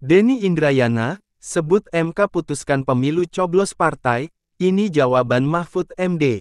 Denny Indrayana, sebut MK putuskan pemilu coblos partai, ini jawaban Mahfud MD.